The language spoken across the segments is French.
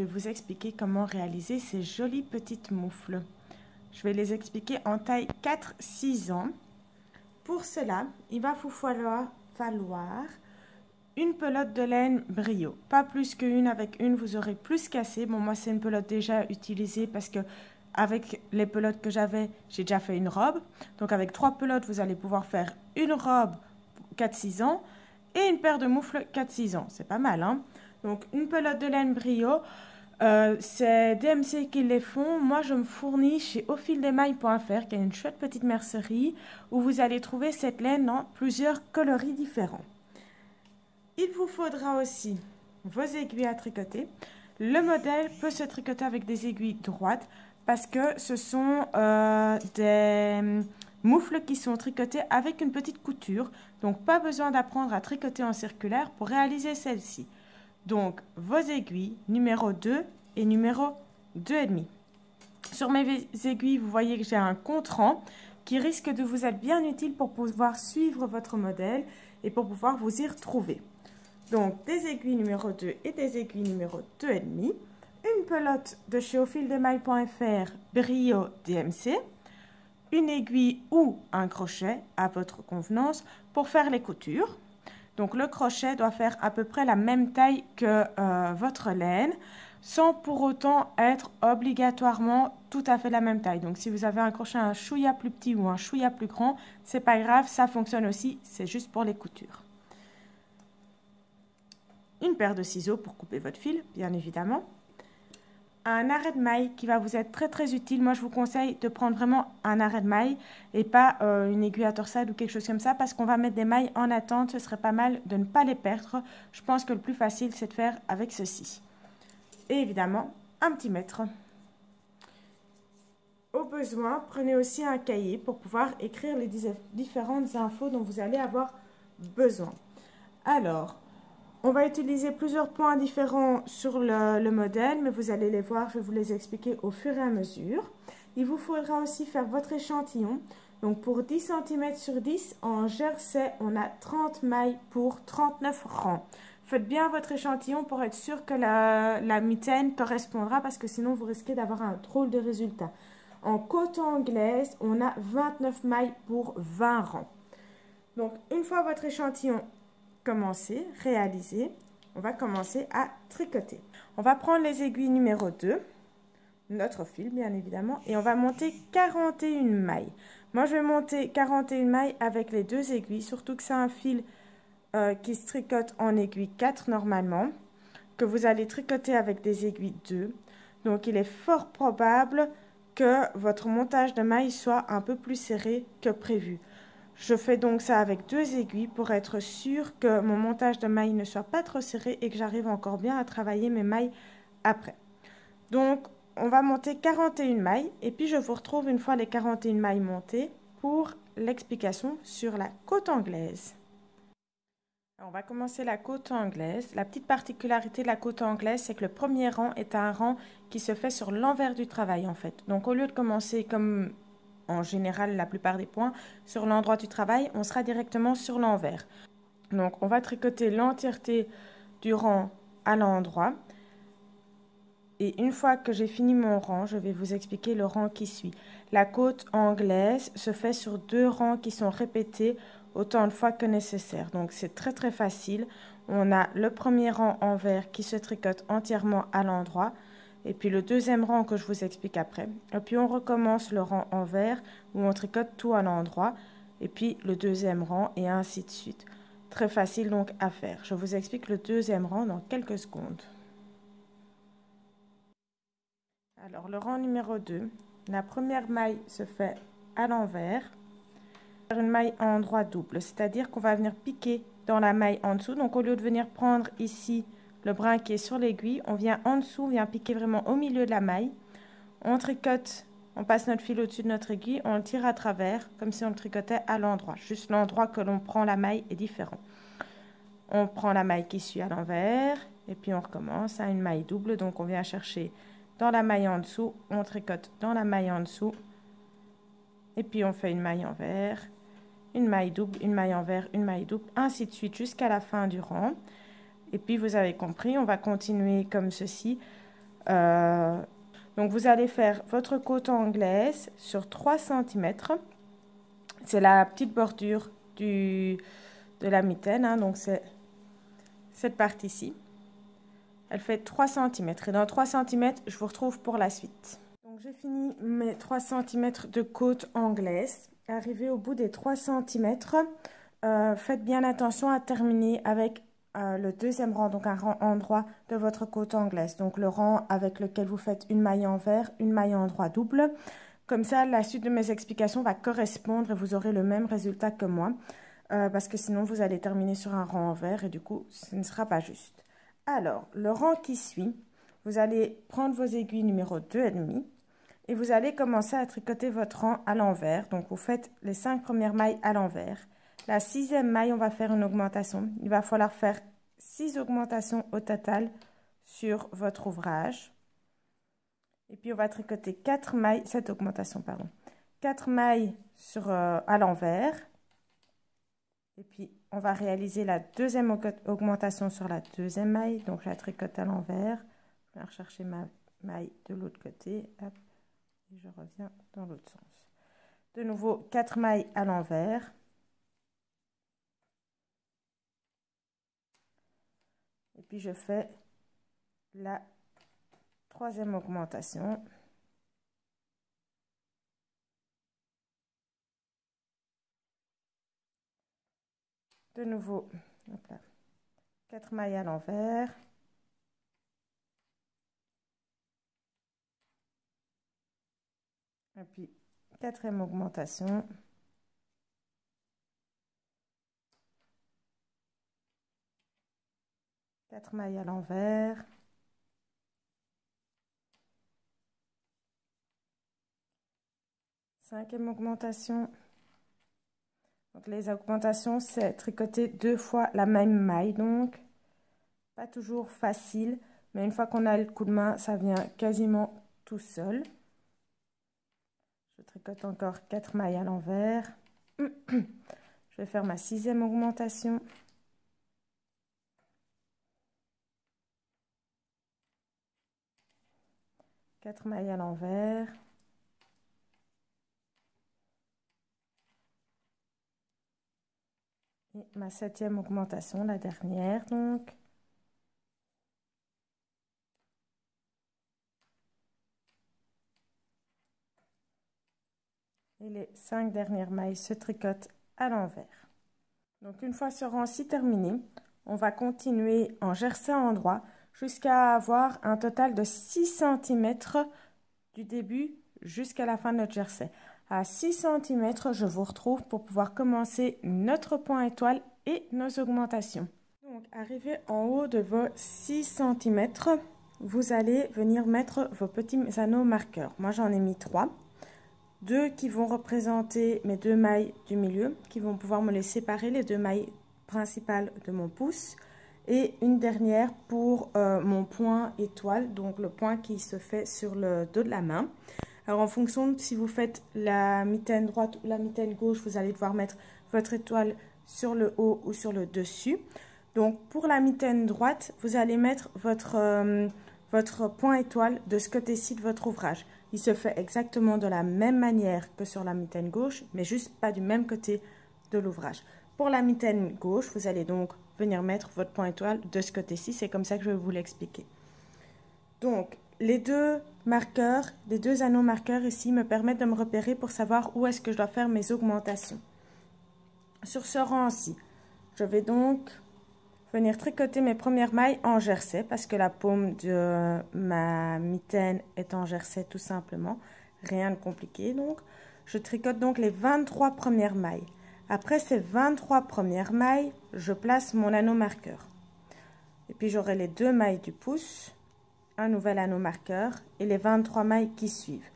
je vais vous expliquer comment réaliser ces jolies petites moufles. Je vais les expliquer en taille 4-6 ans. Pour cela, il va vous falloir, une pelote de laine brio. Pas plus qu'une, avec une vous aurez plus cassé. Bon, moi c'est une pelote déjà utilisée parce que avec les pelotes que j'avais, j'ai déjà fait une robe. Donc avec trois pelotes, vous allez pouvoir faire une robe 4-6 ans et une paire de moufles 4-6 ans. C'est pas mal, hein Donc une pelote de laine brio. Euh, c'est DMC qui les font. Moi, je me fournis chez aufildemailles.fr, qui est une chouette petite mercerie, où vous allez trouver cette laine dans plusieurs coloris différents. Il vous faudra aussi vos aiguilles à tricoter. Le modèle peut se tricoter avec des aiguilles droites parce que ce sont euh, des moufles qui sont tricotés avec une petite couture. Donc, pas besoin d'apprendre à tricoter en circulaire pour réaliser celle-ci. Donc, vos aiguilles numéro 2 et numéro 2,5. Sur mes aiguilles, vous voyez que j'ai un contre-rang qui risque de vous être bien utile pour pouvoir suivre votre modèle et pour pouvoir vous y retrouver. Donc, des aiguilles numéro 2 et des aiguilles numéro 2,5. Une pelote de chez aufildemaille.fr Brio DMC. Une aiguille ou un crochet à votre convenance pour faire les coutures. Donc le crochet doit faire à peu près la même taille que euh, votre laine sans pour autant être obligatoirement tout à fait la même taille. Donc si vous avez un crochet un chouïa plus petit ou un chouïa plus grand, c'est pas grave, ça fonctionne aussi, c'est juste pour les coutures. Une paire de ciseaux pour couper votre fil, bien évidemment un arrêt de maille qui va vous être très très utile. Moi, je vous conseille de prendre vraiment un arrêt de maille et pas euh, une aiguille à torsade ou quelque chose comme ça parce qu'on va mettre des mailles en attente. Ce serait pas mal de ne pas les perdre. Je pense que le plus facile, c'est de faire avec ceci. Et évidemment, un petit mètre. Au besoin, prenez aussi un cahier pour pouvoir écrire les différentes infos dont vous allez avoir besoin. Alors, on va utiliser plusieurs points différents sur le, modèle, mais vous allez les voir, je vais vous les expliquer au fur et à mesure. Il vous faudra aussi faire votre échantillon. Donc pour 10 cm sur 10, en jersey, on a 30 mailles pour 39 rangs. Faites bien votre échantillon pour être sûr que la, la mitaine correspondra parce que sinon vous risquez d'avoir un drôle de résultat. En côte anglaise, on a 29 mailles pour 20 rangs. Donc une fois votre échantillon commencer, réaliser, on va commencer à tricoter. On va prendre les aiguilles numéro 2, notre fil bien évidemment, et on va monter 41 mailles. Moi je vais monter 41 mailles avec les deux aiguilles, surtout que c'est un fil euh, qui se tricote en aiguille 4 normalement, que vous allez tricoter avec des aiguilles 2. Donc il est fort probable que votre montage de mailles soit un peu plus serré que prévu. Je fais donc ça avec deux aiguilles pour être sûr que mon montage de mailles ne soit pas trop serré et que j'arrive encore bien à travailler mes mailles après. Donc, on va monter 41 mailles et puis je vous retrouve une fois les 41 mailles montées pour l'explication sur la côte anglaise. On va commencer la côte anglaise. La petite particularité de la côte anglaise, c'est que le premier rang est un rang qui se fait sur l'envers du travail en fait. Donc au lieu de commencer comme en général la plupart des points, sur l'endroit du travail, on sera directement sur l'envers. Donc on va tricoter l'entièreté du rang à l'endroit. Et une fois que j'ai fini mon rang, je vais vous expliquer le rang qui suit. La côte anglaise se fait sur deux rangs qui sont répétés autant de fois que nécessaire. Donc c'est très très facile. On a le premier rang envers qui se tricote entièrement à l'endroit et puis le deuxième rang que je vous explique après. Et puis on recommence le rang envers où on tricote tout à l'endroit. Et puis le deuxième rang et ainsi de suite. Très facile donc à faire. Je vous explique le deuxième rang dans quelques secondes. Alors le rang numéro 2, la première maille se fait à l'envers. Une maille en endroit double, c'est-à-dire qu'on va venir piquer dans la maille en dessous. Donc au lieu de venir prendre ici le brin qui est sur l'aiguille, on vient en dessous, on vient piquer vraiment au milieu de la maille. On tricote, on passe notre fil au-dessus de notre aiguille, on le tire à travers, comme si on le tricotait à l'endroit. Juste l'endroit que l'on prend la maille est différent. On prend la maille qui suit à l'envers, et puis on recommence à une maille double. Donc on vient chercher dans la maille en dessous, on tricote dans la maille en dessous, et puis on fait une maille envers, une maille double, une maille envers, une maille double, ainsi de suite jusqu'à la fin du rang. Et puis vous avez compris, on va continuer comme ceci. Euh, donc vous allez faire votre côte anglaise sur 3 cm. C'est la petite bordure du, de la mitaine, hein. donc c'est cette partie-ci. Elle fait 3 cm. Et dans 3 cm, je vous retrouve pour la suite. Donc j'ai fini mes 3 cm de côte anglaise. Arrivé au bout des 3 cm, euh, faites bien attention à terminer avec euh, le deuxième rang, donc un rang endroit de votre côte anglaise. Donc le rang avec lequel vous faites une maille envers, une maille endroit double. Comme ça, la suite de mes explications va correspondre et vous aurez le même résultat que moi. Euh, parce que sinon, vous allez terminer sur un rang envers et du coup, ce ne sera pas juste. Alors, le rang qui suit, vous allez prendre vos aiguilles numéro 2,5 et vous allez commencer à tricoter votre rang à l'envers. Donc, vous faites les 5 premières mailles à l'envers. La sixième maille, on va faire une augmentation. Il va falloir faire 6 augmentations au total sur votre ouvrage. Et puis, on va tricoter 4 mailles, cette augmentation, pardon. 4 mailles sur, euh, à l'envers. Et puis, on va réaliser la deuxième augmentation sur la deuxième maille. Donc, je la tricote à l'envers. Je vais rechercher ma maille de l'autre côté. et je reviens dans l'autre sens. De nouveau, 4 mailles à l'envers. Et puis je fais la troisième augmentation. De nouveau, 4 mailles à l'envers. Et puis, quatrième augmentation. 4 mailles à l'envers. Cinquième augmentation. Donc les augmentations, c'est tricoter deux fois la même maille. Donc, pas toujours facile, mais une fois qu'on a le coup de main, ça vient quasiment tout seul. Je tricote encore 4 mailles à l'envers. Je vais faire ma sixième augmentation. 4 mailles à l'envers. Et ma septième augmentation, la dernière donc. Et les cinq dernières mailles se tricotent à l'envers. Donc une fois ce rang-ci terminé, on va continuer en gerçant endroit jusqu'à avoir un total de 6 cm du début jusqu'à la fin de notre jersey. À 6 cm, je vous retrouve pour pouvoir commencer notre point étoile et nos augmentations. Donc, arrivé en haut de vos 6 cm, vous allez venir mettre vos petits anneaux marqueurs. Moi, j'en ai mis 3. Deux qui vont représenter mes deux mailles du milieu, qui vont pouvoir me les séparer, les deux mailles principales de mon pouce et une dernière pour euh, mon point étoile, donc le point qui se fait sur le dos de la main. Alors en fonction de si vous faites la mitaine droite ou la mitaine gauche, vous allez devoir mettre votre étoile sur le haut ou sur le dessus. Donc pour la mitaine droite, vous allez mettre votre, euh, votre point étoile de ce côté-ci de votre ouvrage. Il se fait exactement de la même manière que sur la mitaine gauche, mais juste pas du même côté de l'ouvrage. Pour la mitaine gauche, vous allez donc mettre votre point étoile de ce côté-ci. C'est comme ça que je vais vous l'expliquer. Donc, les deux marqueurs, les deux anneaux marqueurs ici me permettent de me repérer pour savoir où est-ce que je dois faire mes augmentations. Sur ce rang-ci, je vais donc venir tricoter mes premières mailles en jersey parce que la paume de ma mitaine est en jersey tout simplement. Rien de compliqué donc. Je tricote donc les 23 premières mailles. Après ces 23 premières mailles, je place mon anneau marqueur. Et puis j'aurai les deux mailles du pouce, un nouvel anneau marqueur et les 23 mailles qui suivent.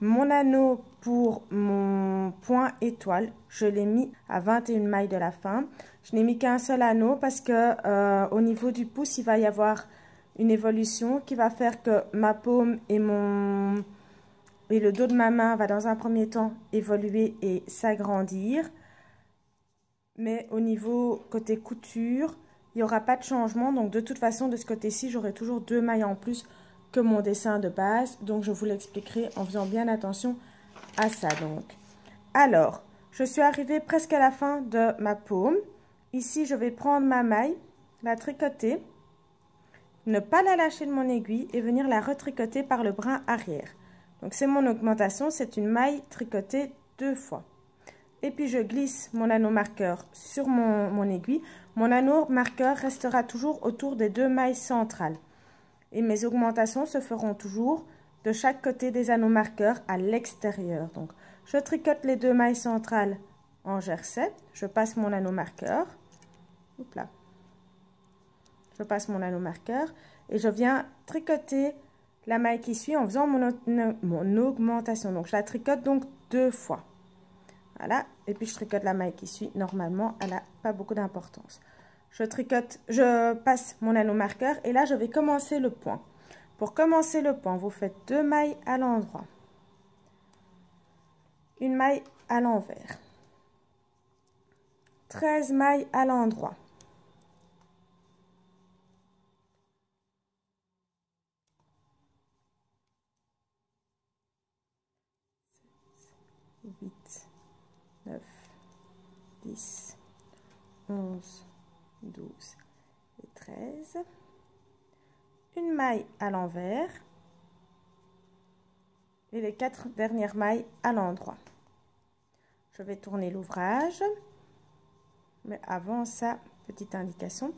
Mon anneau pour mon point étoile, je l'ai mis à 21 mailles de la fin. Je n'ai mis qu'un seul anneau parce que euh, au niveau du pouce, il va y avoir une évolution qui va faire que ma paume et mon et le dos de ma main va dans un premier temps évoluer et s'agrandir. Mais au niveau côté couture, il n'y aura pas de changement. Donc de toute façon, de ce côté-ci, j'aurai toujours deux mailles en plus que mon dessin de base. Donc je vous l'expliquerai en faisant bien attention à ça. Donc, Alors, je suis arrivée presque à la fin de ma paume. Ici, je vais prendre ma maille, la tricoter, ne pas la lâcher de mon aiguille et venir la retricoter par le brin arrière. Donc c'est mon augmentation, c'est une maille tricotée deux fois. Et puis je glisse mon anneau marqueur sur mon, aiguille. Mon anneau marqueur restera toujours autour des deux mailles centrales. Et mes augmentations se feront toujours de chaque côté des anneaux marqueurs à l'extérieur. Donc je tricote les deux mailles centrales en gerset. Je passe mon anneau marqueur. là. Je passe mon anneau marqueur et je viens tricoter la maille qui suit en faisant mon, mon augmentation. Donc, je la tricote donc deux fois. Voilà. Et puis, je tricote la maille qui suit. Normalement, elle n'a pas beaucoup d'importance. Je tricote, je passe mon anneau marqueur et là, je vais commencer le point. Pour commencer le point, vous faites deux mailles à l'endroit. Une maille à l'envers. 13 mailles à l'endroit. 8, 9, 10, 11, 12 et 13. Une maille à l'envers et les quatre dernières mailles à l'endroit. Je vais tourner l'ouvrage, mais avant ça, petite indication.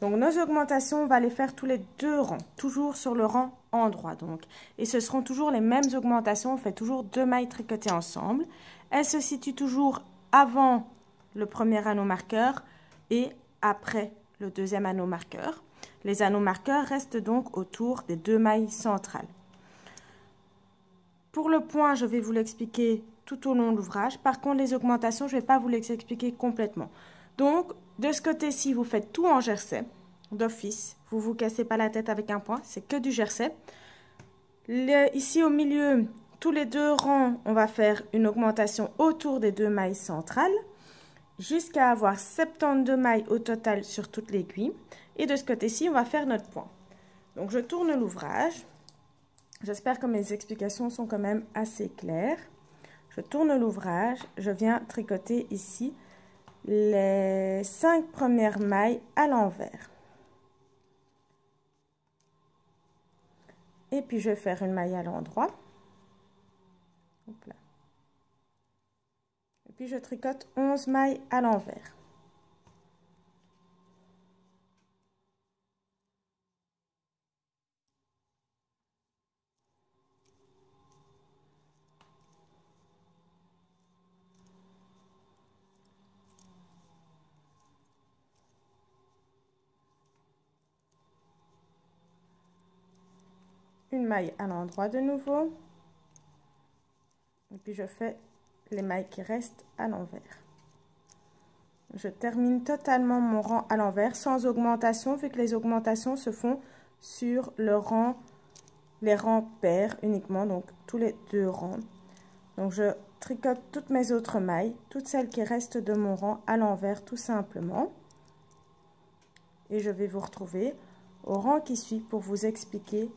Donc nos augmentations, on va les faire tous les deux rangs, toujours sur le rang endroit donc. Et ce seront toujours les mêmes augmentations, on fait toujours deux mailles tricotées ensemble. Elles se situent toujours avant le premier anneau marqueur et après le deuxième anneau marqueur. Les anneaux marqueurs restent donc autour des deux mailles centrales. Pour le point, je vais vous l'expliquer tout au long de l'ouvrage. Par contre, les augmentations, je ne vais pas vous les expliquer complètement. Donc, de ce côté-ci, vous faites tout en gerset d'office. Vous vous cassez pas la tête avec un point, c'est que du gerset. ici au milieu, tous les deux rangs, on va faire une augmentation autour des deux mailles centrales jusqu'à avoir 72 mailles au total sur toute l'aiguille. Et de ce côté-ci, on va faire notre point. Donc, je tourne l'ouvrage. J'espère que mes explications sont quand même assez claires. Je tourne l'ouvrage, je viens tricoter ici les cinq premières mailles à l'envers. Et puis je vais faire une maille à l'endroit. Puis je tricote 11 mailles à l'envers. une maille à l'endroit de nouveau et puis je fais les mailles qui restent à l'envers. Je termine totalement mon rang à l'envers sans augmentation vu que les augmentations se font sur le rang les rangs pairs uniquement donc tous les deux rangs. Donc je tricote toutes mes autres mailles toutes celles qui restent de mon rang à l'envers tout simplement. Et je vais vous retrouver au rang qui suit pour vous expliquer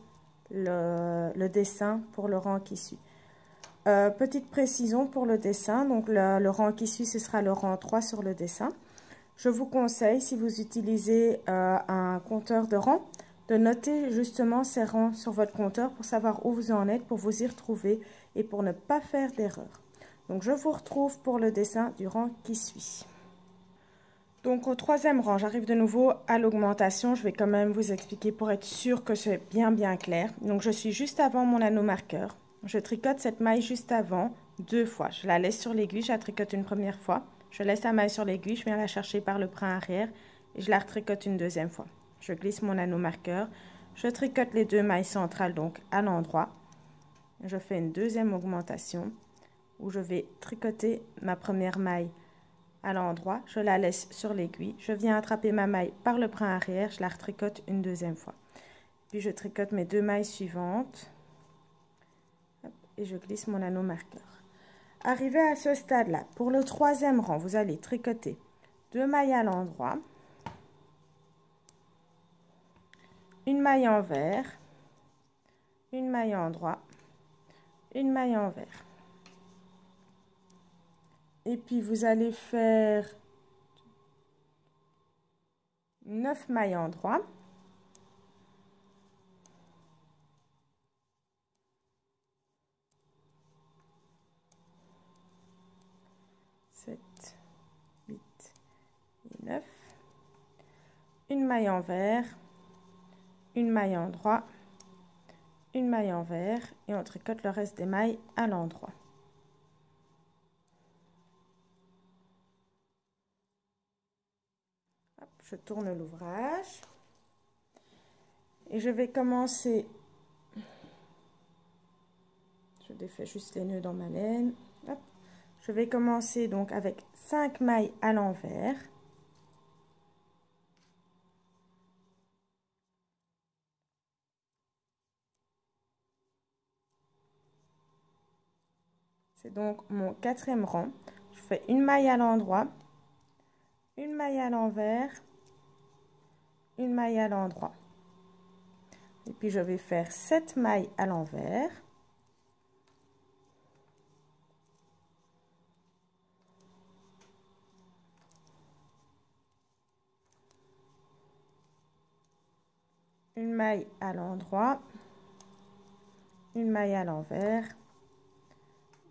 le, dessin pour le rang qui suit. Euh, petite précision pour le dessin, donc le, rang qui suit, ce sera le rang 3 sur le dessin. Je vous conseille, si vous utilisez euh, un compteur de rang, de noter justement ces rangs sur votre compteur pour savoir où vous en êtes, pour vous y retrouver et pour ne pas faire d'erreur. Donc je vous retrouve pour le dessin du rang qui suit. Donc au troisième rang, j'arrive de nouveau à l'augmentation. Je vais quand même vous expliquer pour être sûr que c'est bien bien clair. Donc je suis juste avant mon anneau marqueur. Je tricote cette maille juste avant deux fois. Je la laisse sur l'aiguille, je la tricote une première fois. Je laisse la maille sur l'aiguille, je viens la chercher par le brin arrière et je la retricote une deuxième fois. Je glisse mon anneau marqueur. Je tricote les deux mailles centrales donc à l'endroit. Je fais une deuxième augmentation où je vais tricoter ma première maille à l'endroit, je la laisse sur l'aiguille, je viens attraper ma maille par le brin arrière, je la retricote une deuxième fois. Puis je tricote mes deux mailles suivantes. Et je glisse mon anneau marqueur. Arrivé à ce stade-là, pour le troisième rang, vous allez tricoter deux mailles à l'endroit, une maille envers, une maille en droit, une maille envers. Et puis vous allez faire 9 mailles en droit. Sept, huit et neuf. Une maille envers, une maille en droit, une maille envers et on tricote le reste des mailles à l'endroit. je tourne l'ouvrage. Et je vais commencer. Je défais juste les nœuds dans ma laine. Je vais commencer donc avec 5 mailles à l'envers c'est donc mon quatrième rang. Je fais une maille à l'endroit une maille à l'envers une maille à l'endroit. Et puis je vais faire 7 mailles à l'envers. Une maille à l'endroit une maille à l'envers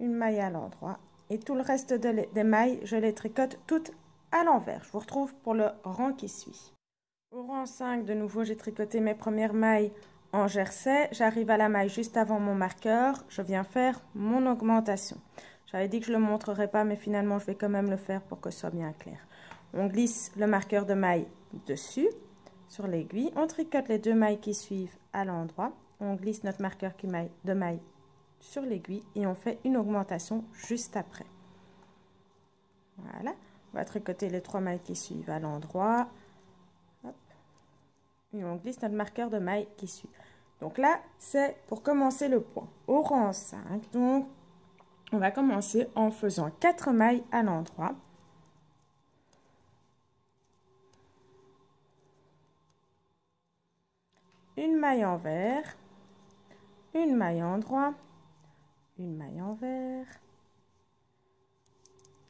maille à l'endroit et tout le reste des mailles je les tricote toutes à l'envers je vous retrouve pour le rang qui suit au rang 5, de nouveau, j'ai tricoté mes premières mailles en jersey. J'arrive à la maille juste avant mon marqueur. Je viens faire mon augmentation. J'avais dit que je ne le montrerai pas, mais finalement, je vais quand même le faire pour que ce soit bien clair. On glisse le marqueur de maille dessus, sur l'aiguille. On tricote les deux mailles qui suivent à l'endroit. On glisse notre marqueur de maille sur l'aiguille et on fait une augmentation juste après. Voilà. On va tricoter les trois mailles qui suivent à l'endroit et on glisse notre marqueur de maille qui suit. Donc là, c'est pour commencer le point. Au rang 5, donc, on va commencer en faisant 4 mailles à l'endroit. Une maille envers, une maille en droit, une maille envers,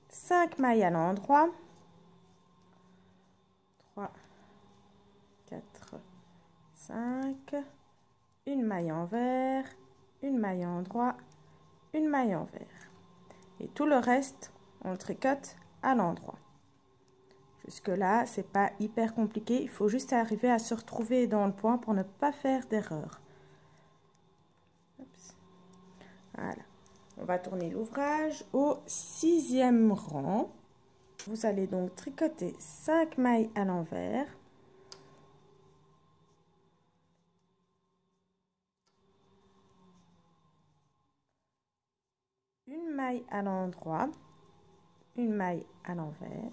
5 mailles à l'endroit, 3, 5, une maille envers, une maille en droit, une maille envers. Et tout le reste, on tricote à l'endroit. Jusque là, c'est pas hyper compliqué. Il faut juste arriver à se retrouver dans le point pour ne pas faire d'erreur. On va tourner l'ouvrage au sixième rang. Vous allez donc tricoter 5 mailles à l'envers. maille à l'endroit, une maille à l'envers,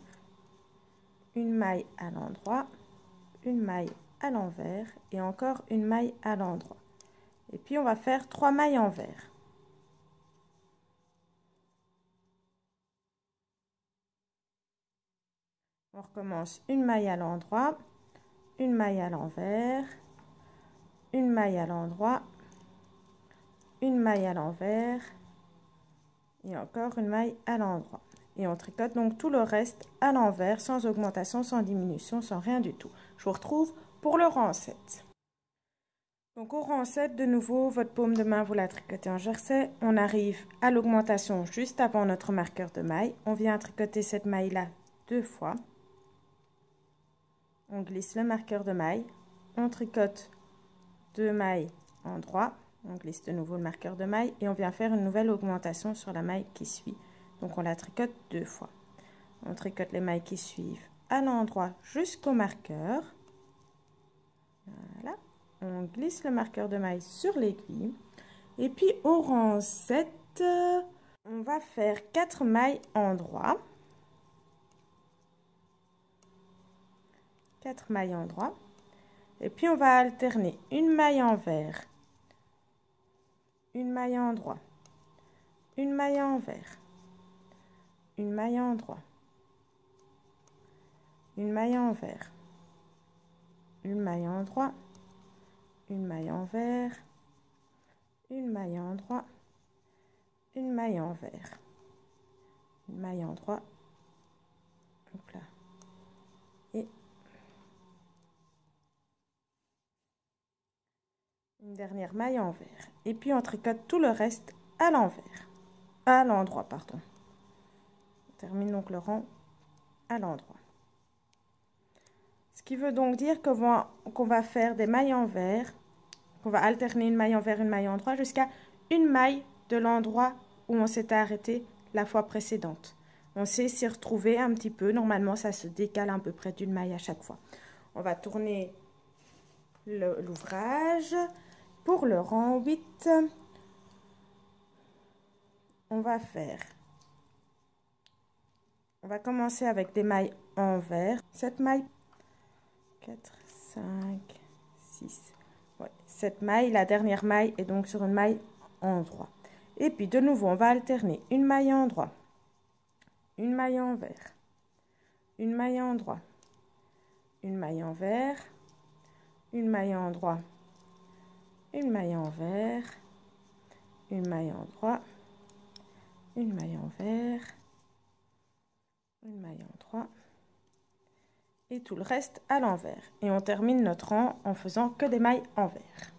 une maille à l'endroit, une maille à l'envers et encore une maille à l'endroit. Et puis on va faire trois mailles envers. On recommence une maille à l'endroit, une maille à l'envers, une maille à l'endroit, une maille à l'envers et encore une maille à l'endroit. Et on tricote donc tout le reste à l'envers, sans augmentation, sans diminution, sans rien du tout. Je vous retrouve pour le rang 7. Donc au rang 7, de nouveau, votre paume de main, vous la tricotez en jersey. On arrive à l'augmentation juste avant notre marqueur de maille. On vient tricoter cette maille-là deux fois. On glisse le marqueur de maille. On tricote deux mailles en droit on glisse de nouveau le marqueur de maille et on vient faire une nouvelle augmentation sur la maille qui suit. Donc on la tricote deux fois. On tricote les mailles qui suivent à l'endroit jusqu'au marqueur. Voilà. On glisse le marqueur de maille sur l'aiguille. Et puis au rang 7, on va faire 4 mailles en droit. 4 mailles en droit. Et puis on va alterner une maille envers une maille en droit, une maille envers, une maille endroit, une maille envers, une maille endroit, une maille envers, une maille endroit, une maille envers, une maille endroit, donc là, et une dernière maille envers. Et puis on tricote tout le reste à l'envers, à l'endroit, pardon. On termine donc le rang à l'endroit. Ce qui veut donc dire qu'on va, va faire des mailles envers, qu'on va alterner une maille envers, une maille endroit jusqu'à une maille de l'endroit où on s'était arrêté la fois précédente. On sait s'y retrouver un petit peu. Normalement, ça se décale à peu près d'une maille à chaque fois. On va tourner l'ouvrage. Pour le rang 8, on va faire... On va commencer avec des mailles envers. Cette maille, 4, 5, 6, ouais, cette maille, la dernière maille est donc sur une maille endroit. Et puis de nouveau, on va alterner. Une maille endroit, une maille envers, une maille endroit, une maille envers, une maille endroit, une maille envers, une maille endroit, une maille envers, une maille endroit et tout le reste à l'envers. Et on termine notre rang en faisant que des mailles envers.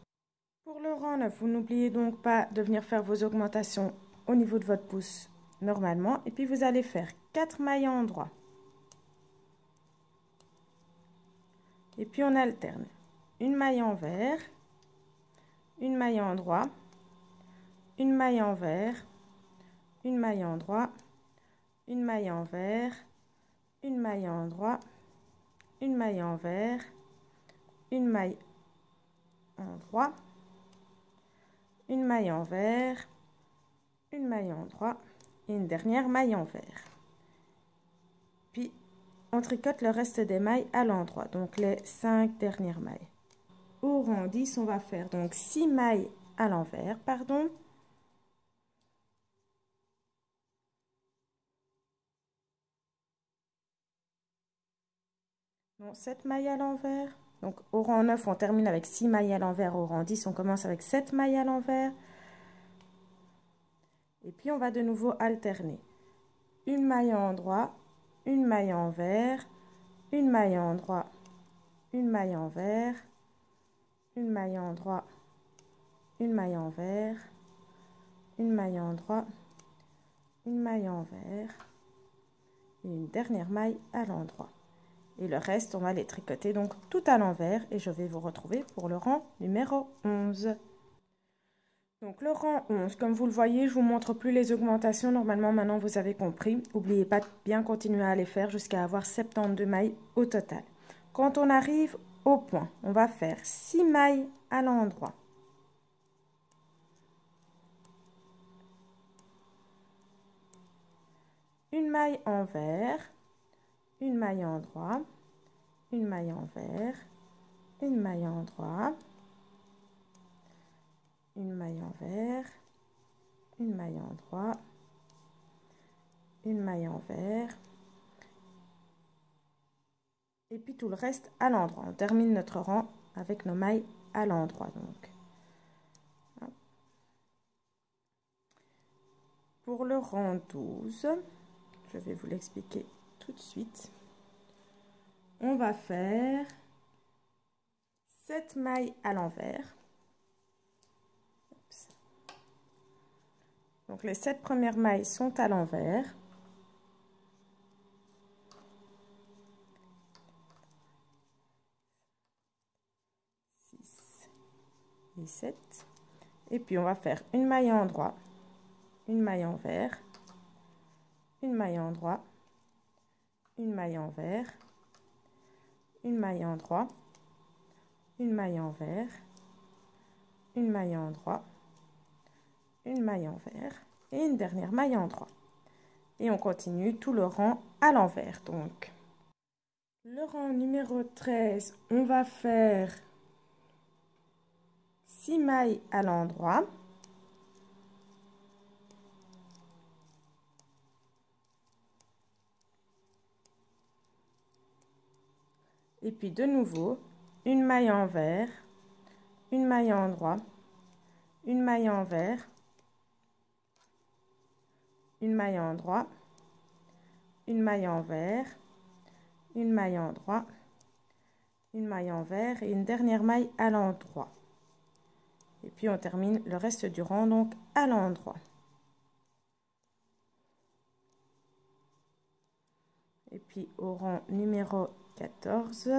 Pour le rang 9, vous n'oubliez donc pas de venir faire vos augmentations au niveau de votre pouce normalement. Et puis vous allez faire 4 mailles en droit. Et puis on alterne une maille envers, une maille en droit, une maille envers, une maille en droit, une maille envers, une maille en droit, une maille envers, une maille en droit, une maille envers, une maille en droit et une dernière maille envers. Puis on tricote le reste des mailles à l'endroit, donc les cinq dernières mailles. Au rang 10, on va faire donc 6 mailles à l'envers, pardon. Donc 7 mailles à l'envers. Donc au rang 9, on termine avec 6 mailles à l'envers. Au rang 10, on commence avec 7 mailles à l'envers. Et puis on va de nouveau alterner. Une maille en endroit, une maille envers, une maille en endroit, une maille envers, une maille en endroit, une maille envers, une maille en endroit, une maille envers et une dernière maille à l'endroit. Et le reste, on va les tricoter donc tout à l'envers et je vais vous retrouver pour le rang numéro 11. Donc le rang 11, comme vous le voyez, je vous montre plus les augmentations. Normalement, maintenant, vous avez compris. N'oubliez pas de bien continuer à les faire jusqu'à avoir 72 mailles au total. Quand on arrive point, on va faire 6 mailles à l'endroit. Une maille envers une maille en droit, une maille envers, une maille en droit, une maille envers, une maille en droit, une maille envers, et puis tout le reste à l'endroit. On termine notre rang avec nos mailles à l'endroit donc. Pour le rang 12, je vais vous l'expliquer tout de suite. On va faire 7 mailles à l'envers. Donc les 7 premières mailles sont à l'envers. Et 7 et puis on va faire une maille en droit une maille envers une maille en droit une maille envers, une maille en droit, une maille envers, une maille en droit, une maille envers et une dernière maille en droit. Et on continue tout le rang à l'envers donc. Le rang numéro 13, on va faire mailles à l'endroit. Et puis de nouveau, une maille envers, une maille en droit, une maille envers, une maille en droit, une maille envers, une maille en droit, une maille envers et une dernière maille à l'endroit. Et puis on termine le reste du rang donc à l'endroit. Et puis au rang numéro 14,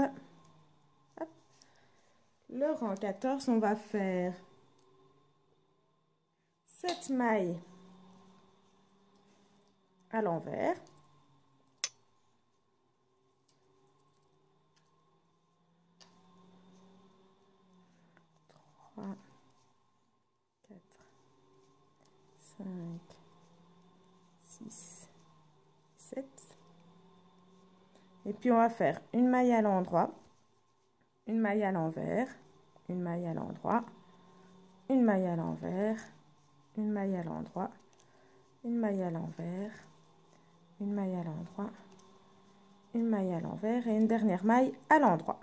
le rang 14, on va faire 7 mailles à l'envers. 5, 6, 7. Et puis on va faire une maille à l'endroit, une maille à l'envers, une maille à l'endroit, une maille à l'envers, une maille à l'endroit, une maille à l'envers, une maille à l'endroit, une maille à l'envers et une dernière maille à l'endroit.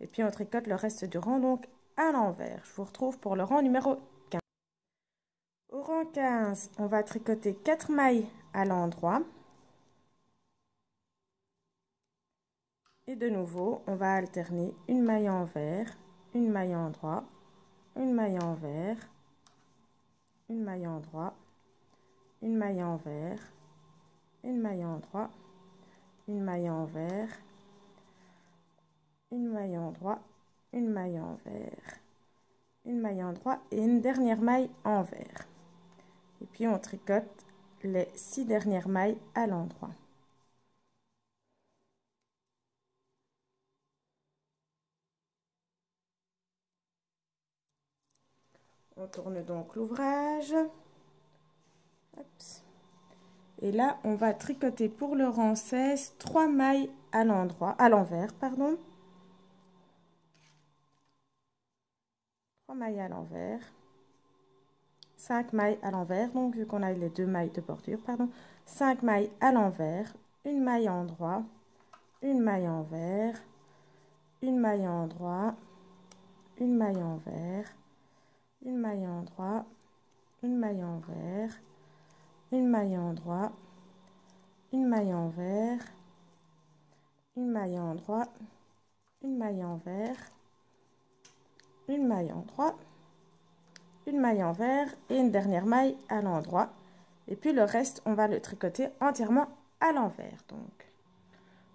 Et puis on tricote le reste du rang donc à l'envers. Je vous retrouve pour le rang numéro 15, on va tricoter 4 mailles à l'endroit. Et de nouveau, on va alterner une maille envers, une maille en droit, une maille envers, une maille en droit, une maille envers, une maille en droit, une maille envers, une maille en droit, une maille envers, une maille en droit et une dernière maille envers et puis on tricote les six dernières mailles à l'endroit. On tourne donc l'ouvrage. Et là, on va tricoter pour le rang 16 3 mailles à l'endroit, à l'envers, pardon. 3 mailles à l'envers. 5 mailles à l'envers, donc vu qu'on a les deux mailles de bordure, pardon, 5 mailles à l'envers, une maille en droit, une maille envers, une maille en droit, une maille envers, une maille en droit, une maille envers, une maille en droit, une maille envers, une maille en droit, une maille envers, une maille en droit, une maille envers et une dernière maille à l'endroit. Et puis le reste, on va le tricoter entièrement à l'envers. Donc,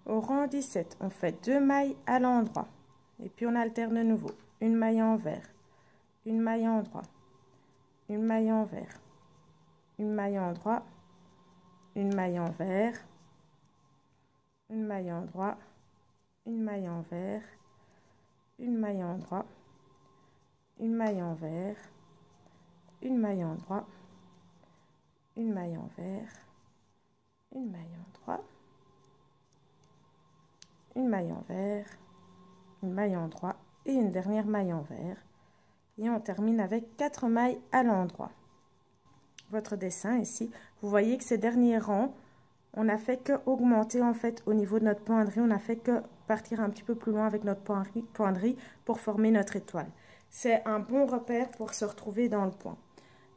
au rang 17, on fait deux mailles à l'endroit. Et puis on alterne de nouveau. Une maille envers, une maille en droit, une maille envers, une maille en droit, une maille envers, une maille en droit, une maille envers, une maille en droit, une maille envers, une maille en droit, une maille envers, une maille en droit, une maille envers, une maille en droit et une dernière maille envers. Et on termine avec quatre mailles à l'endroit. Votre dessin ici, vous voyez que ces derniers rangs, on n'a fait que augmenter en fait au niveau de notre poindrie, on n'a fait que partir un petit peu plus loin avec notre poindrie pour former notre étoile. C'est un bon repère pour se retrouver dans le point.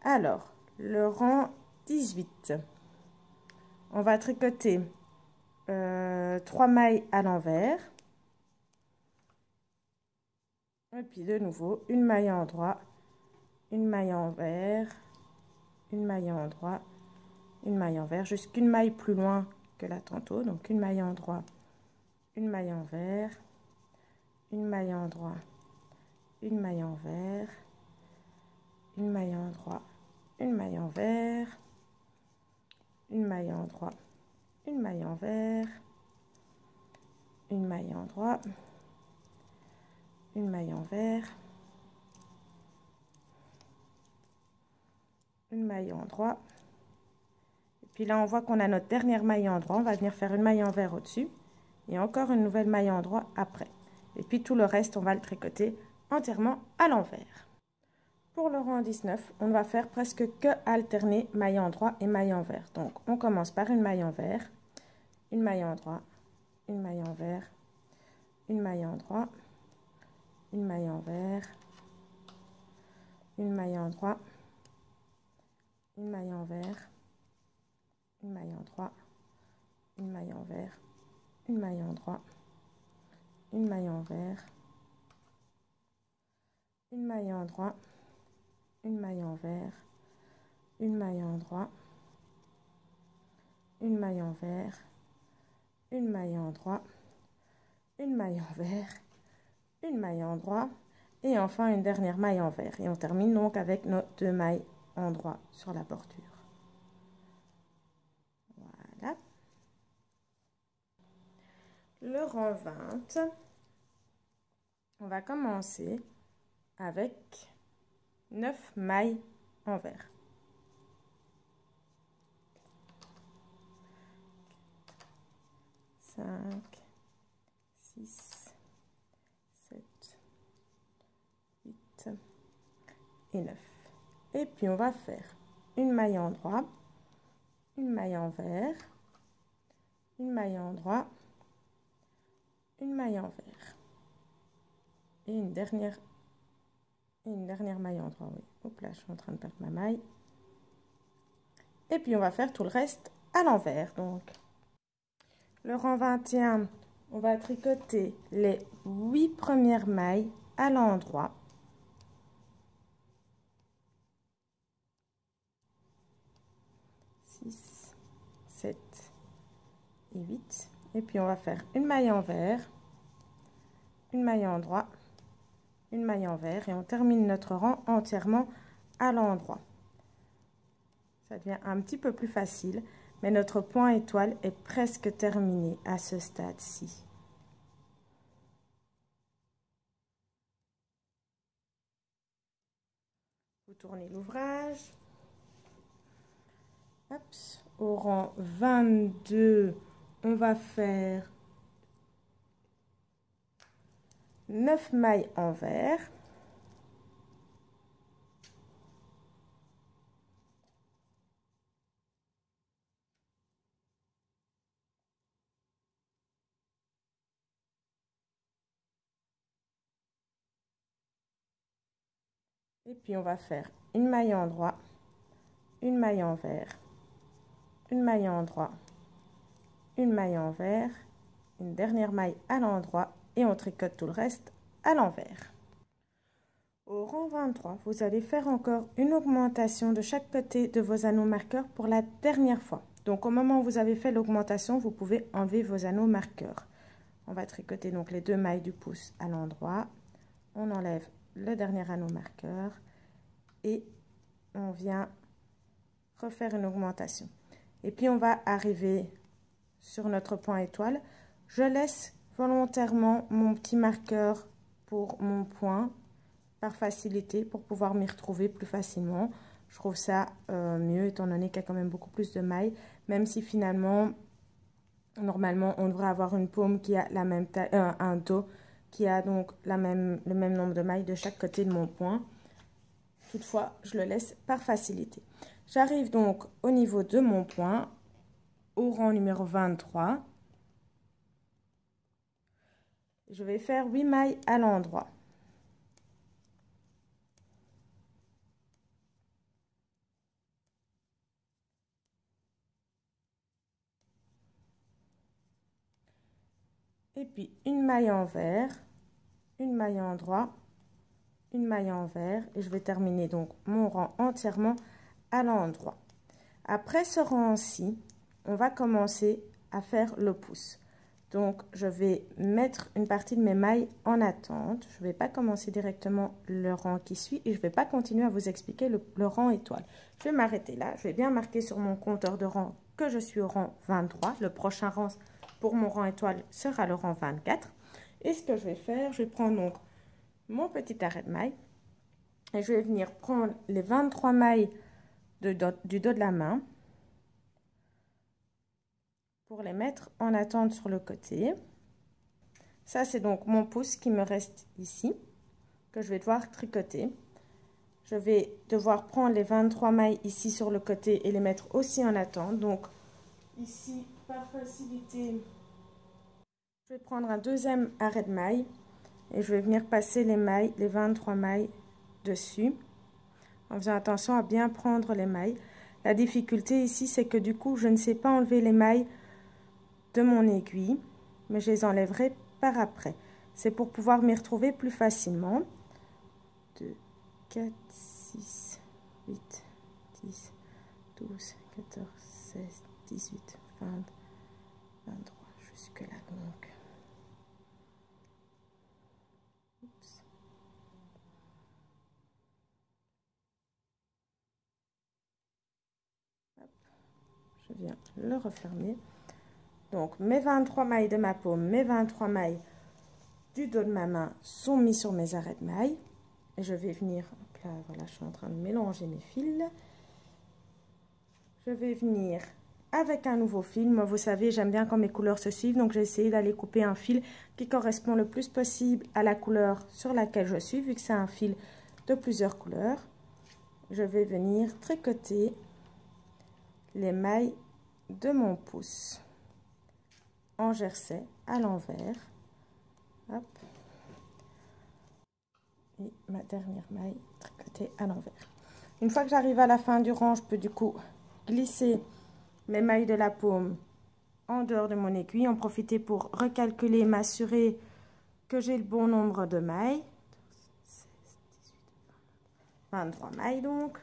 Alors, le rang 18. On va tricoter euh, 3 mailles à l'envers. Et puis de nouveau, une maille en droit, une maille envers, une maille en droit, une maille envers, jusqu'une maille plus loin que la tantôt. Donc une maille en droit, une maille envers, une maille en droit, une maille envers, une maille en droit, une maille envers, une maille en droit, une maille envers, une maille en droit, une maille envers, une maille en droit. Et puis là, on voit qu'on a notre dernière maille en droit. On va venir faire une maille envers au-dessus et encore une nouvelle maille en droit après. Et puis tout le reste, on va le tricoter entièrement à l'envers. Pour le rang 19, on va faire presque que alterner maille en droit et maille envers. Donc, on commence par une maille envers, une maille en droit, une maille envers, une maille en droit, une maille envers, une maille en droit, une maille envers, une maille en droit, une maille envers, une maille en droit, une maille envers, une maille en droit, une maille envers, une maille en droit, une maille envers, une maille en droit, une maille envers, une maille en droit. Et enfin une dernière maille envers. Et on termine donc avec nos deux mailles en droit sur la bordure. Voilà. Le rang 20, on va commencer avec 9 mailles envers. 5, 6, 7, 8 et 9. Et puis on va faire une maille en droit, une maille envers, une maille en droit, une maille envers et une dernière une dernière maille en droit. Oui. Hop là, je suis en train de perdre ma maille. Et puis on va faire tout le reste à l'envers. Donc le rang 21, on va tricoter les 8 premières mailles à l'endroit. Six, 7 et 8. Et puis on va faire une maille envers, une maille en droit, une maille envers et on termine notre rang entièrement à l'endroit. Ça devient un petit peu plus facile mais notre point étoile est presque terminé à ce stade-ci. Vous tournez l'ouvrage. Au rang 22, on va faire 9 mailles envers. Et puis on va faire une maille en droit, une maille envers, une maille en droit, une maille envers, une dernière maille à l'endroit et on tricote tout le reste à l'envers. Au rang 23, vous allez faire encore une augmentation de chaque côté de vos anneaux marqueurs pour la dernière fois. Donc au moment où vous avez fait l'augmentation, vous pouvez enlever vos anneaux marqueurs. On va tricoter donc les deux mailles du pouce à l'endroit. On enlève le dernier anneau marqueur et on vient refaire une augmentation. Et puis on va arriver sur notre point étoile. Je laisse volontairement mon petit marqueur pour mon point par facilité pour pouvoir m'y retrouver plus facilement. Je trouve ça euh, mieux étant donné qu'il y a quand même beaucoup plus de mailles, même si finalement, normalement, on devrait avoir une paume qui a la même taille, euh, un dos qui a donc la même, le même nombre de mailles de chaque côté de mon point. Toutefois, je le laisse par facilité. J'arrive donc au niveau de mon point, au rang numéro 23. Je vais faire 8 mailles à l'endroit. et puis une maille envers, une maille en droit, une maille envers et je vais terminer donc mon rang entièrement à l'endroit. Après ce rang-ci, on va commencer à faire le pouce. Donc, je vais mettre une partie de mes mailles en attente. Je ne vais pas commencer directement le rang qui suit et je ne vais pas continuer à vous expliquer le, rang étoile. Je vais m'arrêter là. Je vais bien marquer sur mon compteur de rang que je suis au rang 23. Le prochain rang pour mon rang étoile sera le rang 24. Et ce que je vais faire, je vais prendre donc mon petit arrêt de maille et je vais venir prendre les 23 mailles du dos de la main pour les mettre en attente sur le côté. Ça, c'est donc mon pouce qui me reste ici, que je vais devoir tricoter. Je vais devoir prendre les 23 mailles ici sur le côté et les mettre aussi en attente. Donc, ici, par facilité, Je vais prendre un deuxième arrêt de maille et je vais venir passer les mailles, les 23 mailles dessus en faisant attention à bien prendre les mailles. La difficulté ici, c'est que du coup, je ne sais pas enlever les mailles de mon aiguille, mais je les enlèverai par après. C'est pour pouvoir m'y retrouver plus facilement. 2, 4, 6, 8, 10, 12, 14, 16, 18, 20, 23, jusque là donc. Je viens le refermer. Donc mes 23 mailles de ma paume, mes 23 mailles du dos de ma main sont mis sur mes arrêts de mailles. Et je vais venir, là voilà, je suis en train de mélanger mes fils. Je vais venir avec un nouveau fil. Moi, vous savez, j'aime bien quand mes couleurs se suivent. Donc, j'ai essayé d'aller couper un fil qui correspond le plus possible à la couleur sur laquelle je suis, vu que c'est un fil de plusieurs couleurs. Je vais venir tricoter les mailles de mon pouce en jersey à l'envers. Et ma dernière maille tricotée à l'envers. Une fois que j'arrive à la fin du rang, je peux du coup glisser mes mailles de la paume en dehors de mon aiguille. En profiter pour recalculer, m'assurer que j'ai le bon nombre de mailles. 23 mailles donc.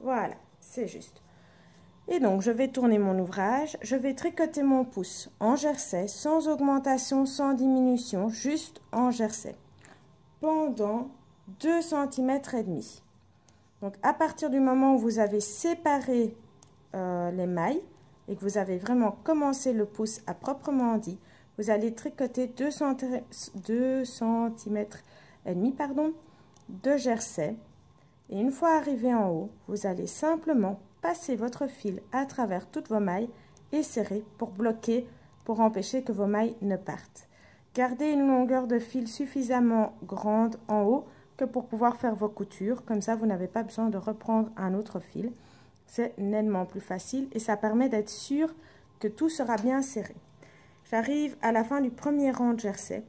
Voilà, c'est juste. Et donc, je vais tourner mon ouvrage. Je vais tricoter mon pouce en jersey, sans augmentation, sans diminution, juste en jersey. Pendant 2 cm et demi. Donc, à partir du moment où vous avez séparé euh, les mailles et que vous avez vraiment commencé le pouce à proprement dit, vous allez tricoter 2 cm, 2 cm et demi pardon, de jersey. Et une fois arrivé en haut, vous allez simplement Passez votre fil à travers toutes vos mailles et serrez pour bloquer, pour empêcher que vos mailles ne partent. Gardez une longueur de fil suffisamment grande en haut que pour pouvoir faire vos coutures. Comme ça, vous n'avez pas besoin de reprendre un autre fil. C'est nettement plus facile et ça permet d'être sûr que tout sera bien serré. J'arrive à la fin du premier rang de jersey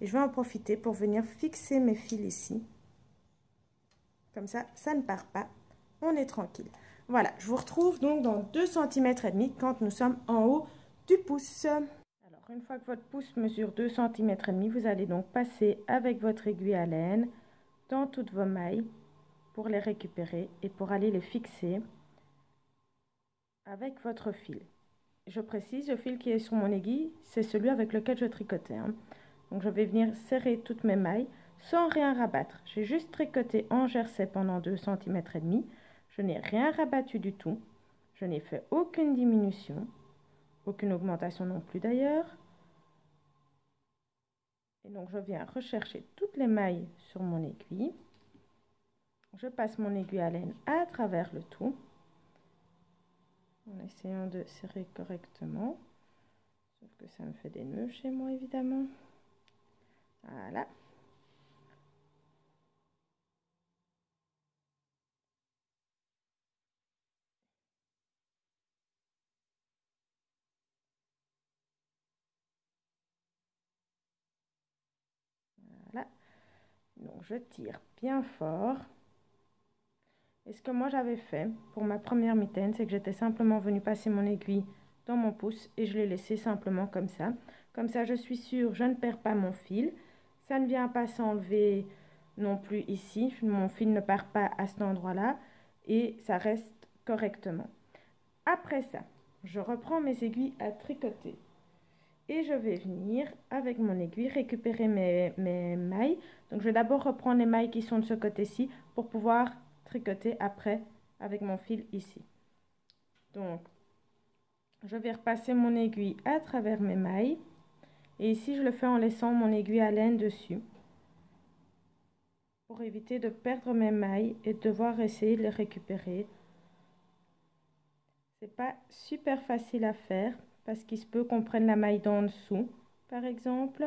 et je vais en profiter pour venir fixer mes fils ici. Comme ça, ça ne part pas. On est tranquille. Voilà, je vous retrouve donc dans 2 cm et demi quand nous sommes en haut du pouce. Alors, une fois que votre pouce mesure 2 cm et demi, vous allez donc passer avec votre aiguille à laine dans toutes vos mailles pour les récupérer et pour aller les fixer avec votre fil. Je précise, le fil qui est sur mon aiguille, c'est celui avec lequel je tricotais. Hein. Donc, je vais venir serrer toutes mes mailles sans rien rabattre. J'ai juste tricoté en jersey pendant 2 cm et demi. Je n'ai rien rabattu du tout. Je n'ai fait aucune diminution. Aucune augmentation non plus d'ailleurs. Et donc je viens rechercher toutes les mailles sur mon aiguille. Je passe mon aiguille à laine à travers le tout. En essayant de serrer correctement. Sauf que ça me fait des nœuds chez moi évidemment. Voilà. Donc je tire bien fort. Et ce que moi j'avais fait pour ma première mitaine, c'est que j'étais simplement venu passer mon aiguille dans mon pouce et je l'ai laissé simplement comme ça. Comme ça, je suis sûre, je ne perds pas mon fil. Ça ne vient pas s'enlever non plus ici. Mon fil ne part pas à cet endroit-là et ça reste correctement. Après ça, je reprends mes aiguilles à tricoter et je vais venir avec mon aiguille récupérer mes, mailles. Donc je vais d'abord reprendre les mailles qui sont de ce côté-ci pour pouvoir tricoter après avec mon fil ici. Donc je vais repasser mon aiguille à travers mes mailles et ici je le fais en laissant mon aiguille à laine dessus pour éviter de perdre mes mailles et de devoir essayer de les récupérer. C'est pas super facile à faire parce qu'il se peut qu'on prenne la maille d'en dessous, par exemple.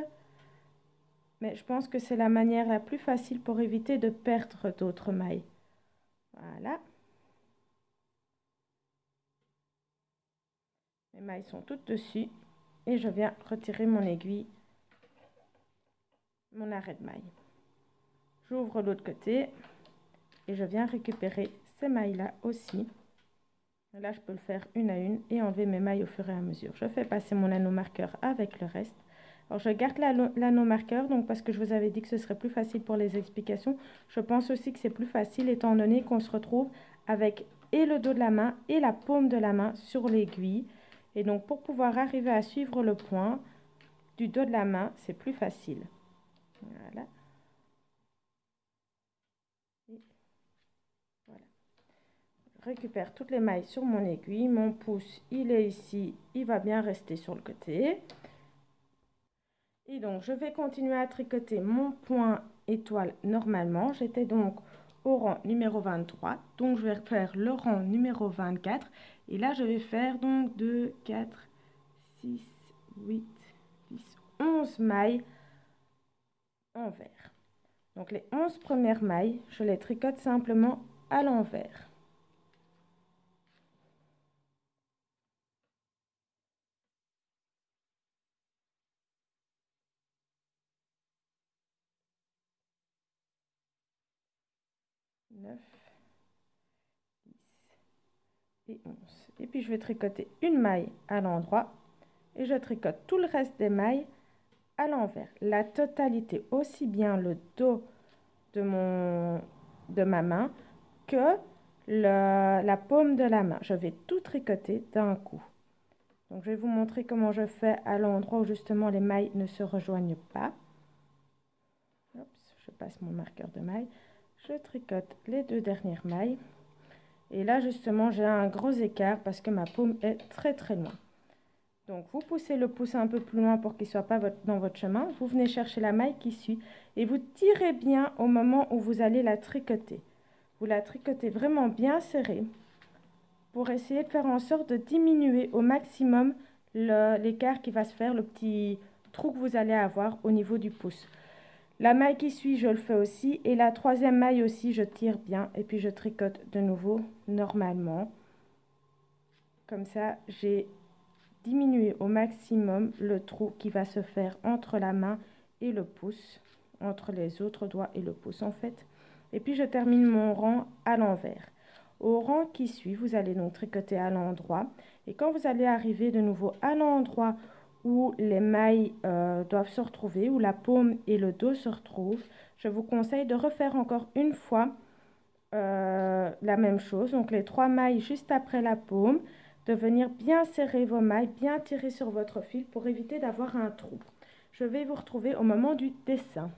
Mais je pense que c'est la manière la plus facile pour éviter de perdre d'autres mailles. Voilà. Mes mailles sont toutes dessus et je viens retirer mon aiguille mon arrêt de maille. J'ouvre l'autre côté et je viens récupérer ces mailles-là aussi. Là, je peux le faire une à une et enlever mes mailles au fur et à mesure. Je fais passer mon anneau marqueur avec le reste. Alors, je garde l'anneau marqueur donc parce que je vous avais dit que ce serait plus facile pour les explications. Je pense aussi que c'est plus facile étant donné qu'on se retrouve avec et le dos de la main et la paume de la main sur l'aiguille. Et donc, pour pouvoir arriver à suivre le point du dos de la main, c'est plus facile. Voilà. Récupère toutes les mailles sur mon aiguille. Mon pouce, il est ici, il va bien rester sur le côté. Et donc, je vais continuer à tricoter mon point étoile normalement. J'étais donc au rang numéro 23. Donc, je vais faire le rang numéro 24. Et là, je vais faire donc 2, 4, 6, 8, 10, 11 mailles envers. Donc, les 11 premières mailles, je les tricote simplement à l'envers. 9, 10 et 11. Et puis je vais tricoter une maille à l'endroit et je tricote tout le reste des mailles à l'envers. La totalité, aussi bien le dos de, mon, de ma main que la paume de la main. Je vais tout tricoter d'un coup. Donc je vais vous montrer comment je fais à l'endroit où justement les mailles ne se rejoignent pas. je passe mon marqueur de maille je tricote les deux dernières mailles. Et là justement j'ai un gros écart parce que ma paume est très très loin. Donc vous poussez le pouce un peu plus loin pour qu'il soit pas dans votre chemin. Vous venez chercher la maille qui suit et vous tirez bien au moment où vous allez la tricoter. Vous la tricotez vraiment bien serrée pour essayer de faire en sorte de diminuer au maximum l'écart qui va se faire le petit trou que vous allez avoir au niveau du pouce la maille qui suit, je le fais aussi. Et la troisième maille aussi, je tire bien. Et puis, je tricote de nouveau normalement. Comme ça, j'ai diminué au maximum le trou qui va se faire entre la main et le pouce. Entre les autres doigts et le pouce, en fait. Et puis, je termine mon rang à l'envers. Au rang qui suit, vous allez donc tricoter à l'endroit. Et quand vous allez arriver de nouveau à l'endroit les mailles euh, doivent se retrouver, où la paume et le dos se retrouvent, je vous conseille de refaire encore une fois euh, la même chose. Donc les trois mailles juste après la paume, de venir bien serrer vos mailles, bien tirer sur votre fil pour éviter d'avoir un trou. Je vais vous retrouver au moment du dessin.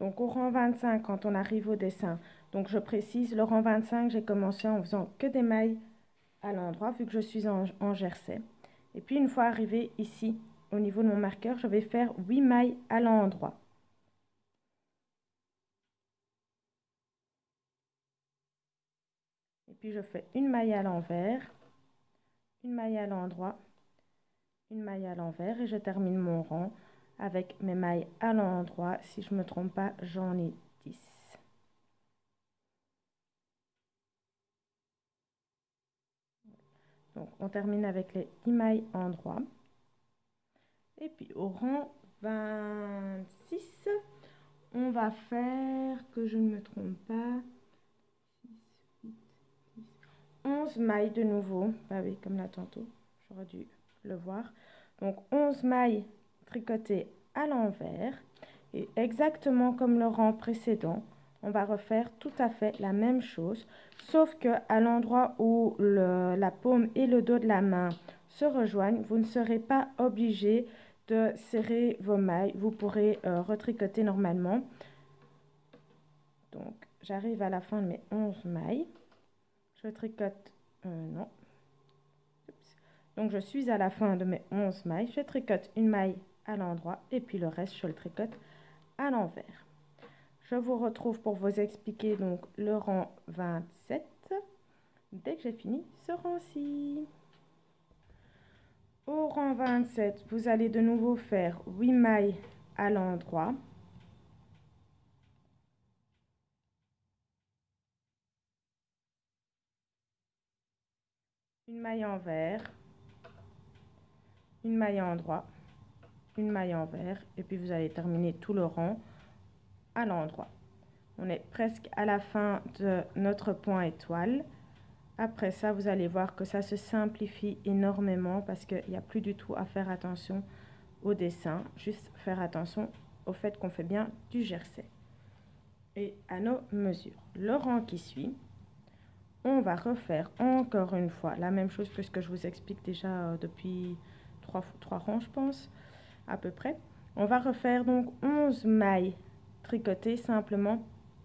Donc au rang 25 quand on arrive au dessin. Donc je précise, le rang 25, j'ai commencé en faisant que des mailles à l'endroit vu que je suis en, en jersey. Et puis une fois arrivé ici, au niveau de mon marqueur, je vais faire 8 mailles à l'endroit. Et puis je fais une maille à l'envers, une maille à l'endroit, une maille à l'envers et je termine mon rang avec mes mailles à l'endroit. Si je ne me trompe pas, j'en ai 10. Donc, on termine avec les 10 mailles en droit. Et puis, au rang 26, on va faire, que je ne me trompe pas, 11 mailles de nouveau. Bah oui, comme là tantôt, j'aurais dû le voir. Donc, 11 mailles tricotées à l'envers. Et exactement comme le rang précédent, on va refaire tout à fait la même chose, sauf que à l'endroit où la paume et le dos de la main se rejoignent, vous ne serez pas obligé de serrer vos mailles. Vous pourrez euh, retricoter normalement. Donc, j'arrive à la fin de mes 11 mailles. Je tricote, euh, non. Donc, je suis à la fin de mes 11 mailles. Je tricote une maille à l'endroit et puis le reste, je le tricote à l'envers. Je vous retrouve pour vous expliquer donc le rang 27 dès que j'ai fini ce rang-ci. Au rang 27, vous allez de nouveau faire 8 mailles à l'endroit. Une maille envers, une maille en droit, une maille envers et puis vous allez terminer tout le rang à l'endroit. On est presque à la fin de notre point étoile. Après ça, vous allez voir que ça se simplifie énormément parce qu'il n'y a plus du tout à faire attention au dessin. Juste faire attention au fait qu'on fait bien du jersey. Et à nos mesures. Le rang qui suit, on va refaire encore une fois la même chose que ce que je vous explique déjà euh, depuis trois, trois rangs, je pense, à peu près. On va refaire donc 11 mailles tricotées simplement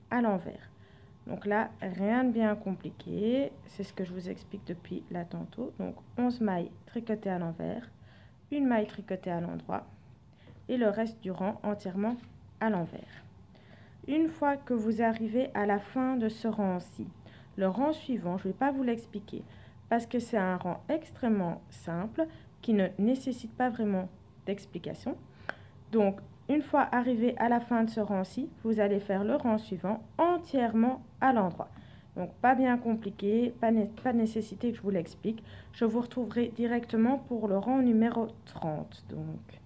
à l'envers. Donc là, rien de bien compliqué. C'est ce que je vous explique depuis là tantôt. Donc 11 mailles tricotées à l'envers, une maille tricotée à l'endroit et le reste du rang entièrement à l'envers. Une fois que vous arrivez à la fin de ce rang-ci, le rang suivant, je ne vais pas vous l'expliquer parce que c'est un rang extrêmement simple qui ne nécessite pas vraiment d'explication. Donc, une fois arrivé à la fin de ce rang-ci, vous allez faire le rang suivant entièrement à l'endroit. Donc, pas bien compliqué, pas, pas nécessité que je vous l'explique. Je vous retrouverai directement pour le rang numéro 30. Donc,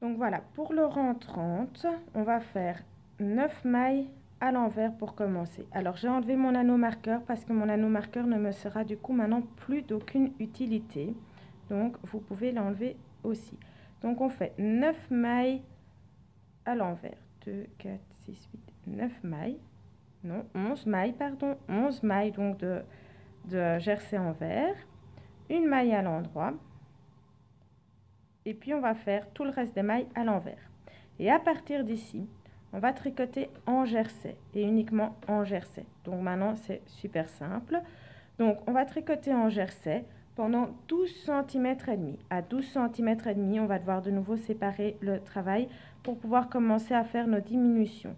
donc voilà, pour le rang 30, on va faire 9 mailles à l'envers pour commencer. Alors, j'ai enlevé mon anneau marqueur parce que mon anneau marqueur ne me sera du coup maintenant plus d'aucune utilité. Donc, vous pouvez l'enlever aussi. Donc on fait 9 mailles à l'envers. 2, 4, 6, 8, 9 mailles. Non, 11 mailles, pardon. 11 mailles donc de, de jersey envers. Une maille à l'endroit. Et puis on va faire tout le reste des mailles à l'envers. Et à partir d'ici, on va tricoter en jersey et uniquement en jersey. Donc maintenant, c'est super simple. Donc on va tricoter en jersey pendant 12 cm et demi. À 12 cm et demi, on va devoir de nouveau séparer le travail pour pouvoir commencer à faire nos diminutions.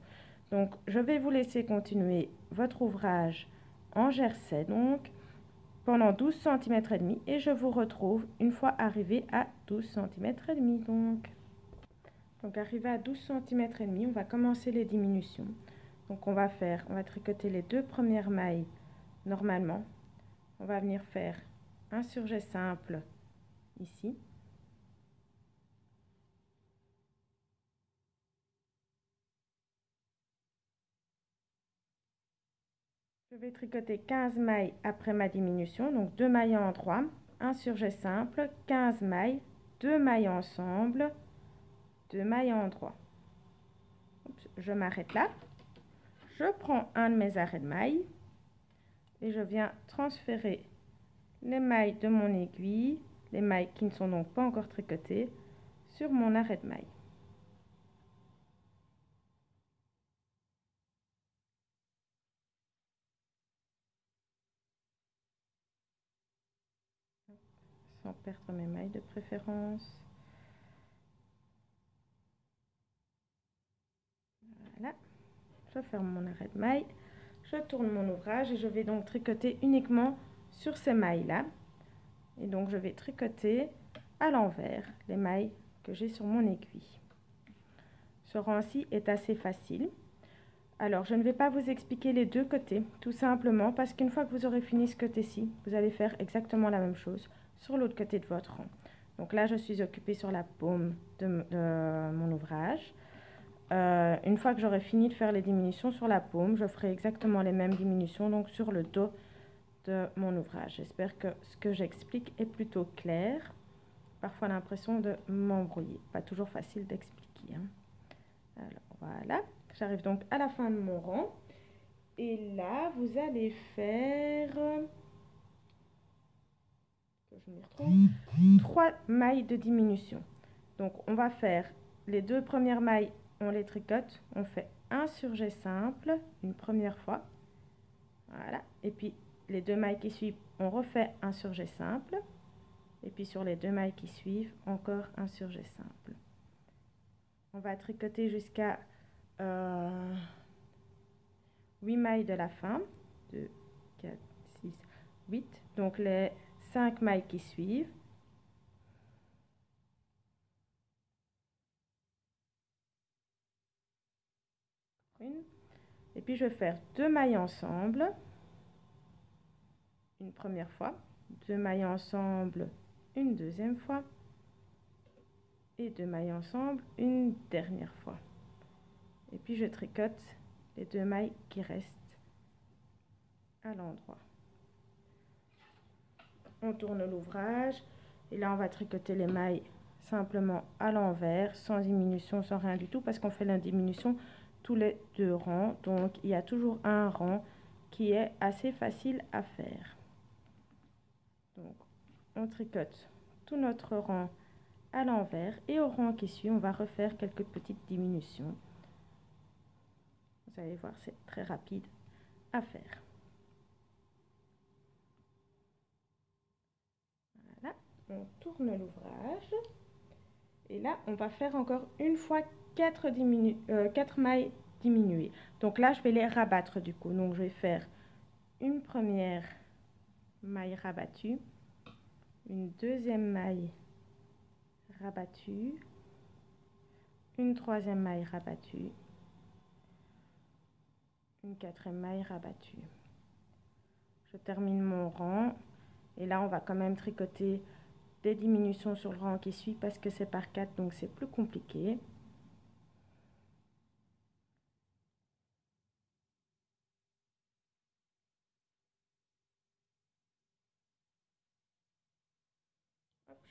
Donc, je vais vous laisser continuer votre ouvrage en jersey, donc, pendant 12 cm et demi. Et je vous retrouve une fois arrivé à 12 cm et demi, donc. Donc, arrivé à 12 cm et demi, on va commencer les diminutions. Donc, on va faire, on va tricoter les deux premières mailles normalement. On va venir faire un surjet simple ici. Je vais tricoter 15 mailles après ma diminution, donc 2 mailles en endroit, un surjet simple, 15 mailles, 2 mailles ensemble, 2 mailles en endroit. je m'arrête là. Je prends un de mes arrêts de mailles et je viens transférer les mailles de mon aiguille, les mailles qui ne sont donc pas encore tricotées, sur mon arrêt de maille. Sans perdre mes mailles de préférence. Voilà. Je ferme mon arrêt de maille. Je tourne mon ouvrage et je vais donc tricoter uniquement sur ces mailles-là. Et donc, je vais tricoter à l'envers les mailles que j'ai sur mon aiguille. Ce rang-ci est assez facile. Alors, je ne vais pas vous expliquer les deux côtés, tout simplement parce qu'une fois que vous aurez fini ce côté-ci, vous allez faire exactement la même chose sur l'autre côté de votre rang. Donc là, je suis occupée sur la paume de, mon ouvrage. Euh, une fois que j'aurai fini de faire les diminutions sur la paume, je ferai exactement les mêmes diminutions donc sur le dos mon ouvrage. J'espère que ce que j'explique est plutôt clair. Parfois l'impression de m'embrouiller. Pas toujours facile d'expliquer. Hein. Voilà, j'arrive donc à la fin de mon rang. Et là, vous allez faire... Je mailles de diminution. Donc on va faire les deux premières mailles, on les tricote. On fait un surjet simple une première fois. Voilà. Et puis les deux mailles qui suivent, on refait un surjet simple. Et puis sur les deux mailles qui suivent, encore un surjet simple. On va tricoter jusqu'à 8 euh, mailles de la fin. 2, 4, 6, 8. Donc les 5 mailles qui suivent. Et puis je vais faire deux mailles ensemble une première fois, deux mailles ensemble une deuxième fois, et deux mailles ensemble une dernière fois. Et puis je tricote les deux mailles qui restent à l'endroit. On tourne l'ouvrage et là on va tricoter les mailles simplement à l'envers, sans diminution, sans rien du tout, parce qu'on fait la diminution tous les deux rangs. Donc il y a toujours un rang qui est assez facile à faire. On tricote tout notre rang à l'envers et au rang qui suit, on va refaire quelques petites diminutions. Vous allez voir, c'est très rapide à faire. Voilà, on tourne l'ouvrage. Et là, on va faire encore une fois 4, euh, mailles diminuées. Donc là, je vais les rabattre du coup. Donc je vais faire une première maille rabattue, une deuxième maille rabattue, une troisième maille rabattue, une quatrième maille rabattue. Je termine mon rang et là on va quand même tricoter des diminutions sur le rang qui suit parce que c'est par 4 donc c'est plus compliqué.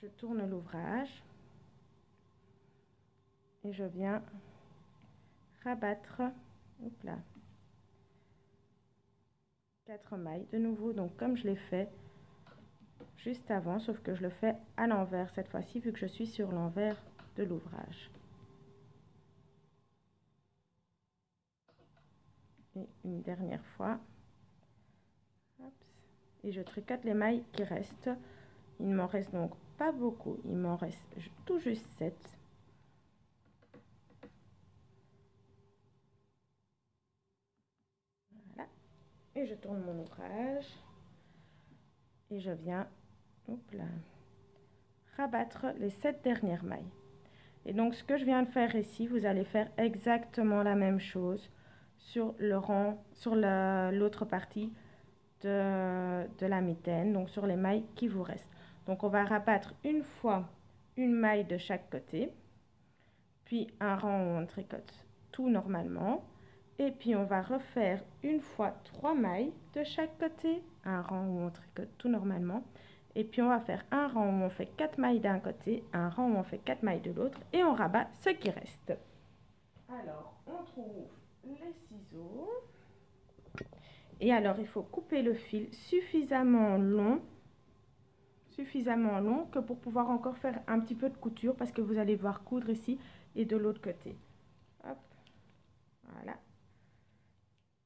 Je tourne l'ouvrage et je viens rabattre là, 4 mailles de nouveau. Donc comme je l'ai fait juste avant sauf que je le fais à l'envers cette fois-ci vu que je suis sur l'envers de l'ouvrage. Et une dernière fois et je tricote les mailles qui restent. Il m'en reste donc pas beaucoup. Il m'en reste tout juste 7. Voilà. Et je tourne mon ouvrage. Et je viens là, rabattre les 7 dernières mailles. Et donc, ce que je viens de faire ici, vous allez faire exactement la même chose sur le rang, sur l'autre partie de, de la mitaine, donc sur les mailles qui vous restent. Donc on va rabattre une fois une maille de chaque côté, puis un rang où on tricote tout normalement, et puis on va refaire une fois trois mailles de chaque côté, un rang où on tricote tout normalement, et puis on va faire un rang où on fait quatre mailles d'un côté, un rang où on fait quatre mailles de l'autre, et on rabat ce qui reste. Alors, on trouve les ciseaux. Et alors, il faut couper le fil suffisamment long suffisamment long que pour pouvoir encore faire un petit peu de couture parce que vous allez voir coudre ici et de l'autre côté. Hop, voilà.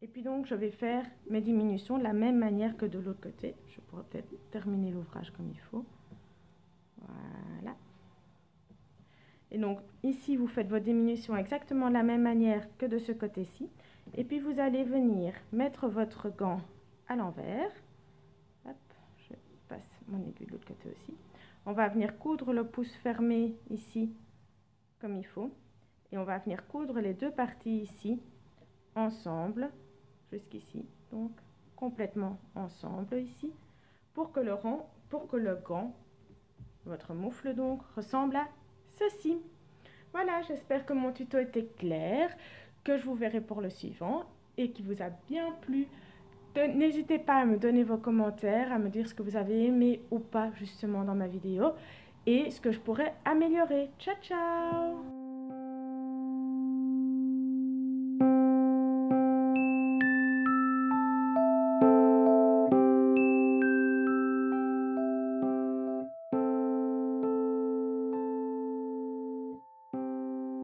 Et puis donc je vais faire mes diminutions de la même manière que de l'autre côté. Je pourrais peut-être terminer l'ouvrage comme il faut. Voilà. Et donc ici vous faites vos diminutions exactement de la même manière que de ce côté-ci. Et puis vous allez venir mettre votre gant à l'envers aiguille de l'autre côté aussi. On va venir coudre le pouce fermé ici, comme il faut. Et on va venir coudre les deux parties ici, ensemble, jusqu'ici. Donc, complètement ensemble ici, pour que le rang, pour que le gant, votre moufle donc, ressemble à ceci. Voilà, j'espère que mon tuto était clair, que je vous verrai pour le suivant et qui vous a bien plu. N'hésitez pas à me donner vos commentaires, à me dire ce que vous avez aimé ou pas justement dans ma vidéo et ce que je pourrais améliorer. Ciao, ciao